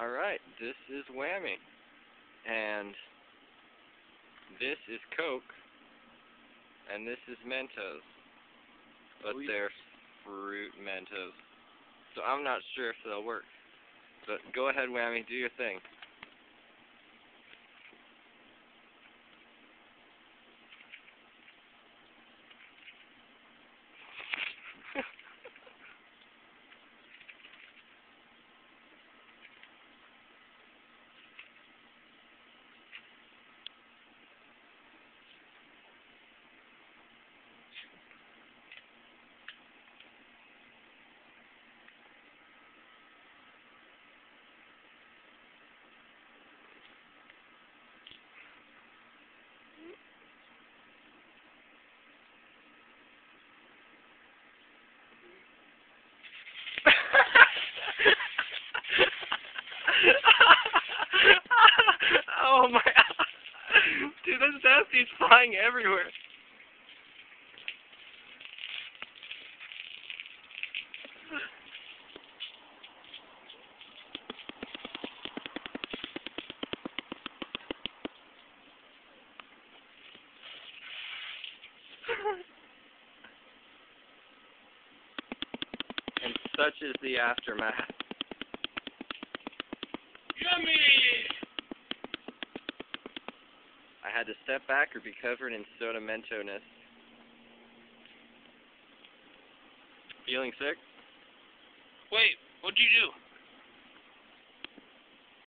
Alright, this is Whammy. And this is Coke. And this is Mentos. But Oh, yeah. they're fruit Mentos. So I'm not sure if they'll work. But go ahead, Whammy, do your thing. Oh my Dude, this nasty's flying everywhere. and such is the aftermath. I had to step back or be covered in soda mentoness. Feeling sick? Wait, what'd you do?